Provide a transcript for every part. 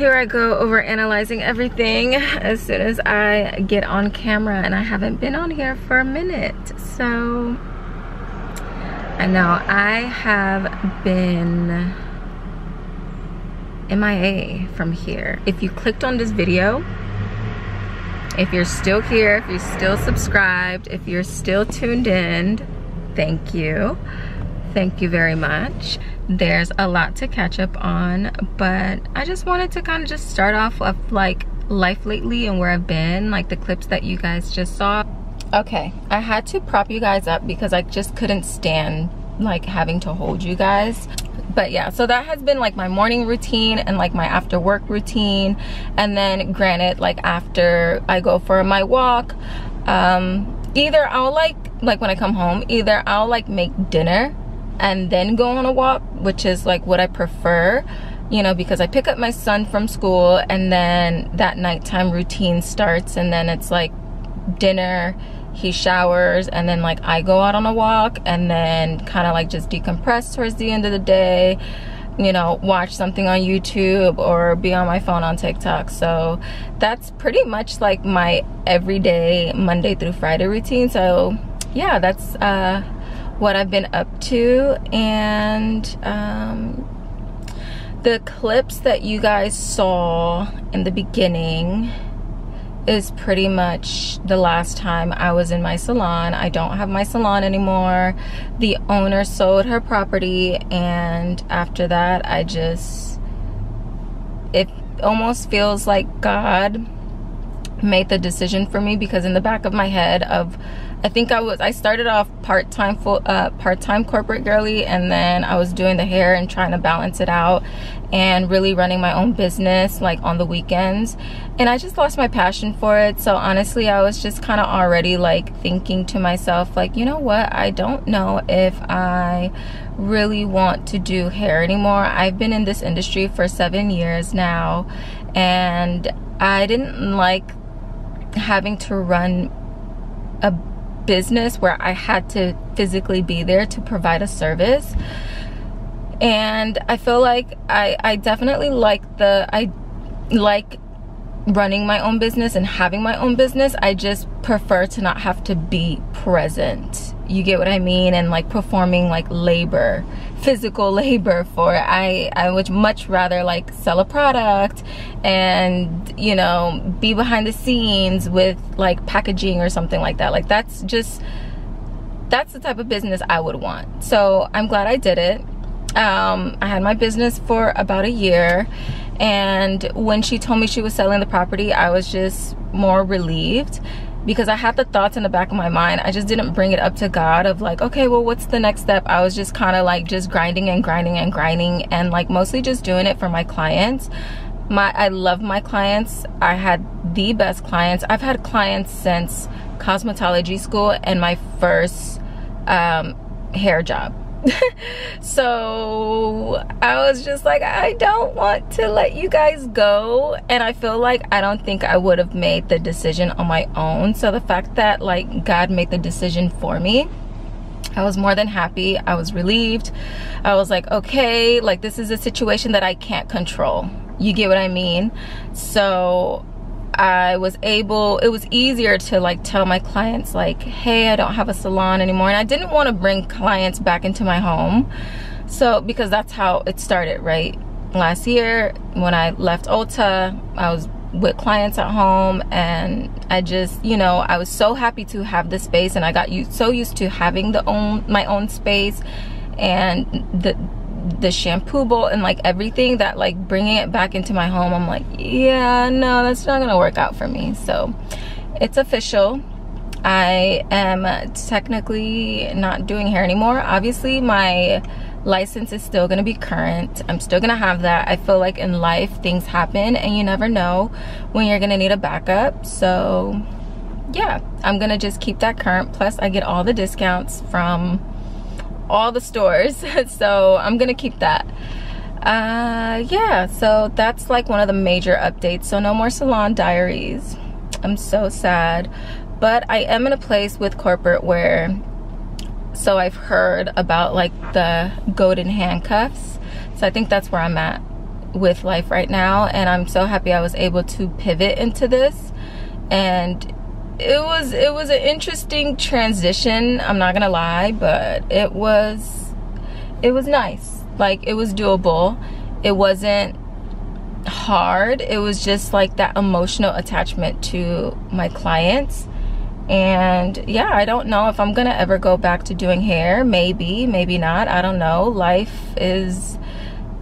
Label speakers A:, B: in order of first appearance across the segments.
A: Here I go over analyzing everything as soon as I get on camera and I haven't been on here for a minute. So, I know I have been MIA from here. If you clicked on this video, if you're still here, if you're still subscribed, if you're still tuned in, thank you. Thank you very much. There's a lot to catch up on, but I just wanted to kind of just start off with like life lately and where I've been, like the clips that you guys just saw. Okay, I had to prop you guys up because I just couldn't stand like having to hold you guys but yeah so that has been like my morning routine and like my after work routine and then granted like after i go for my walk um either i'll like like when i come home either i'll like make dinner and then go on a walk which is like what i prefer you know because i pick up my son from school and then that nighttime routine starts and then it's like dinner he showers and then like I go out on a walk and then kind of like just decompress towards the end of the day you know watch something on YouTube or be on my phone on TikTok. So that's pretty much like my everyday Monday through Friday routine. So yeah that's uh what I've been up to and um the clips that you guys saw in the beginning is pretty much the last time I was in my salon. I don't have my salon anymore. The owner sold her property and after that I just it almost feels like God made the decision for me because in the back of my head of I think I was I started off part-time full uh, part-time corporate girly and then I was doing the hair and trying to balance it out and really running my own business like on the weekends. And I just lost my passion for it. So honestly I was just kind of already like thinking to myself like you know what? I don't know if I really want to do hair anymore. I've been in this industry for seven years now and I didn't like having to run a business where I had to physically be there to provide a service. And I feel like I, I definitely like the, I like running my own business and having my own business. I just prefer to not have to be present. You get what I mean? And like performing like labor, physical labor for. I, I would much rather like sell a product and, you know, be behind the scenes with like packaging or something like that. Like that's just, that's the type of business I would want. So I'm glad I did it. Um, I had my business for about a year and when she told me she was selling the property, I was just more relieved because I had the thoughts in the back of my mind. I just didn't bring it up to God of like, okay, well, what's the next step? I was just kind of like just grinding and grinding and grinding and like mostly just doing it for my clients. My I love my clients. I had the best clients. I've had clients since cosmetology school and my first um, hair job. So I was just like, I don't want to let you guys go. And I feel like I don't think I would have made the decision on my own. So the fact that like God made the decision for me, I was more than happy. I was relieved. I was like, okay, like this is a situation that I can't control. You get what I mean? So I was able, it was easier to like tell my clients like, hey, I don't have a salon anymore. And I didn't want to bring clients back into my home. So, because that's how it started, right? Last year when I left Ulta, I was with clients at home and I just, you know, I was so happy to have the space and I got used, so used to having the own, my own space and the, the shampoo bowl and like everything that like bringing it back into my home i'm like yeah no that's not gonna work out for me. So it's official. I am technically not doing hair anymore. Obviously my license is still gonna be current. I'm still gonna have that. I feel like in life things happen and you never know when you're gonna need a backup. So yeah i'm gonna just keep that current. Plus i get all the discounts from all the stores. So i'm gonna keep that. Uh yeah so that's like one of the major updates. So no more salon diaries. I'm so sad. But i am in a place with corporate where so i've heard about like the golden handcuffs. So i think that's where i'm at with life right now. And I'm so happy I was able to pivot into this. And it was it was an interesting transition I'm not gonna lie but it was it was nice. Like it was doable. It wasn't hard. It was just like that emotional attachment to my clients. And yeah i don't know if i'm gonna ever go back to doing hair. Maybe maybe not. I don't know. Life is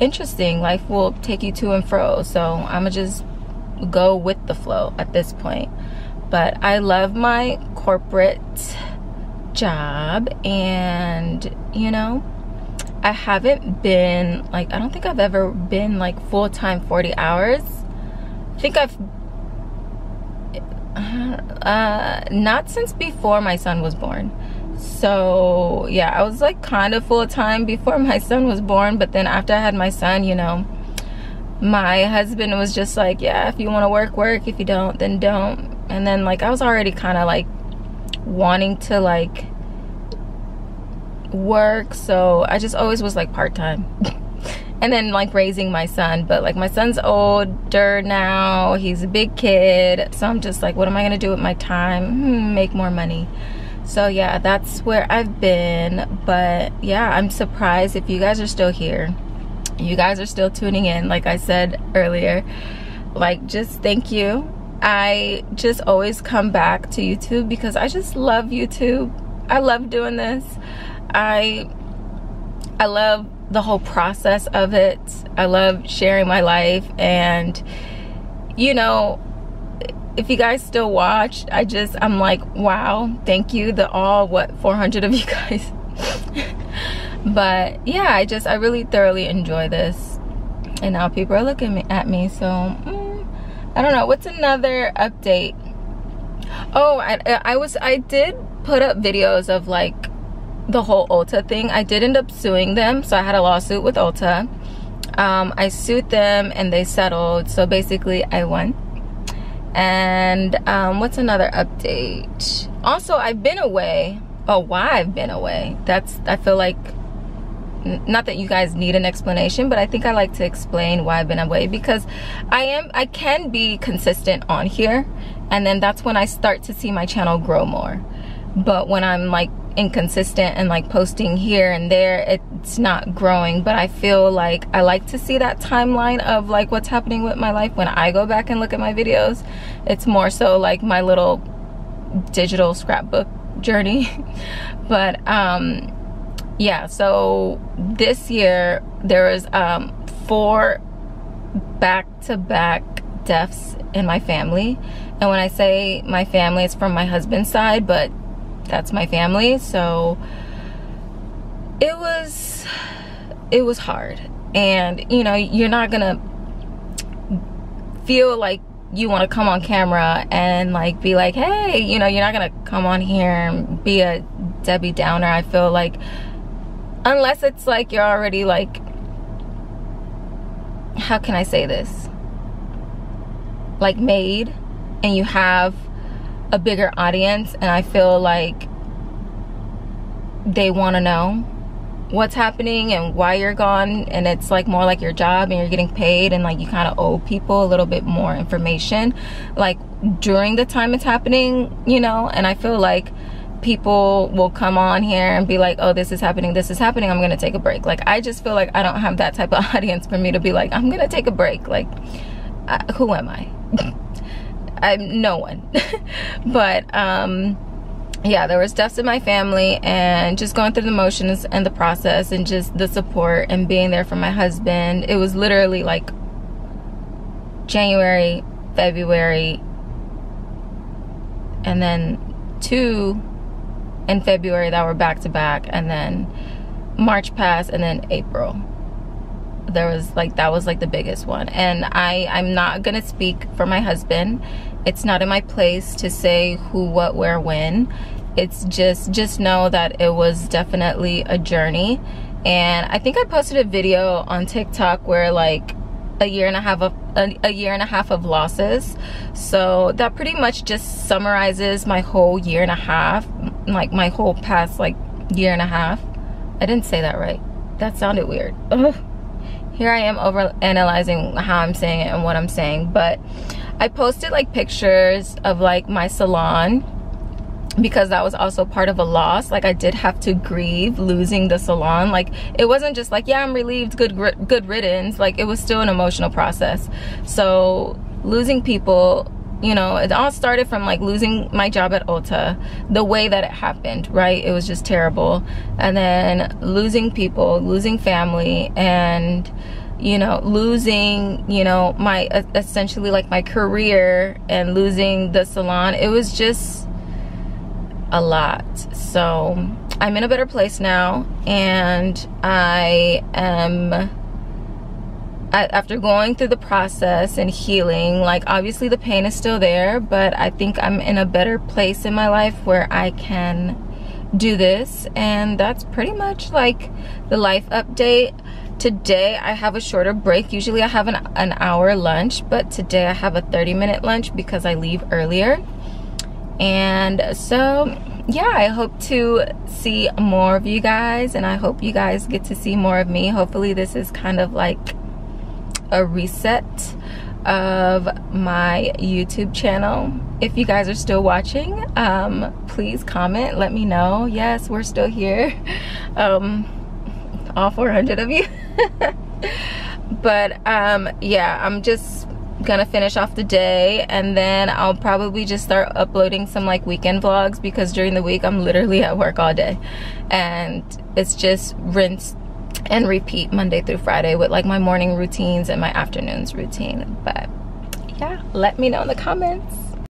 A: interesting. Life will take you to and fro. So i'm gonna just go with the flow at this point but i love my corporate job and you know i haven't been like i don't think i've ever been like full-time 40 hours i think i've uh, not since before my son was born. So yeah, I was like kind of full time before my son was born, but then after I had my son, you know, my husband was just like, yeah, if you want to work, work. If you don't, then don't. And then like I was already kind of like wanting to like work, so I just always was like part time. and then like raising my son but like my son's older now he's a big kid so i'm just like what am i gonna do with my time? Hmm, make more money. So yeah that's where i've been but yeah i'm surprised if you guys are still here. You guys are still tuning in like i said earlier. Like just thank you i just always come back to youtube because i just love youtube i love doing this i i love the whole process of it. I love sharing my life and you know, if you guys still watch, I just I'm like, wow, thank you the all what 400 of you guys. but yeah, I just I really thoroughly enjoy this. And now people are looking at me, so mm, I don't know. What's another update? Oh, I I was I did put up videos of like the whole Ulta thing. I did end up suing them, so I had a lawsuit with Ulta. Um, I sued them and they settled, so basically I won. And um, what's another update? Also, I've been away. Oh, why I've been away. That's, I feel like, not that you guys need an explanation, but I think I like to explain why I've been away because I am, I can be consistent on here. And then that's when I start to see my channel grow more. But when I'm like inconsistent and like posting here and there it's not growing but I feel like I like to see that timeline of like what's happening with my life when I go back and look at my videos it's more so like my little digital scrapbook journey but um yeah so this year there was um four back-to-back -back deaths in my family. And when I say my family it's from my husband's side but that's my family. So it was it was hard. And you know you're not gonna feel like you want to come on camera and like be like hey you know you're not gonna come on here and be a debbie downer. I feel like unless it's like you're already like how can i say this? Like made and you have a bigger audience and I feel like they want to know what's happening and why you're gone and it's like more like your job and you're getting paid and like you kind of owe people a little bit more information. Like during the time it's happening you know and I feel like people will come on here and be like oh this is happening this is happening I'm gonna take a break like I just feel like I don't have that type of audience for me to be like I'm gonna take a break like I, who am I I'm no one. but um, yeah, there was deaths in my family and just going through the motions and the process and just the support and being there for my husband. It was literally like January, February, and then two in February that were back to back, and then March passed, and then April. There was like that was like the biggest one. And i i'm not gonna speak for my husband. It's not in my place to say who what where when. It's just just know that it was definitely a journey. And i think i posted a video on tiktok where like a year and a half of a, a, year and a half of losses. So that pretty much just summarizes my whole year and a half like my whole past like year and a half. I didn't say that right. That sounded weird. Ugh. Here I am over analyzing how I'm saying it and what I'm saying but I posted like pictures of like my salon because that was also part of a loss. Like i did have to grieve losing the salon. Like it wasn't just like yeah i'm relieved good good riddance. Like it was still an emotional process. So losing people you know it all started from like losing my job at ulta the way that it happened right it was just terrible and then losing people losing family and you know losing you know my essentially like my career and losing the salon it was just a lot. So I'm in a better place now and I am after going through the process and healing like obviously the pain is still there but I think I'm in a better place in my life where I can do this. And that's pretty much like the life update. Today I have a shorter break. Usually I have an, an hour lunch but today I have a 30 minute lunch because I leave earlier. And so yeah i hope to see more of you guys and i hope you guys get to see more of me. Hopefully this is kind of like a reset of my youtube channel. If you guys are still watching um, please comment. Let me know. Yes we're still here. Um, all 400 of you. But um, yeah i'm just gonna finish off the day and then I'll probably just start uploading some like weekend vlogs because during the week I'm literally at work all day. And it's just rinse and repeat Monday through Friday with like my morning routines and my afternoons routine. But yeah let me know in the comments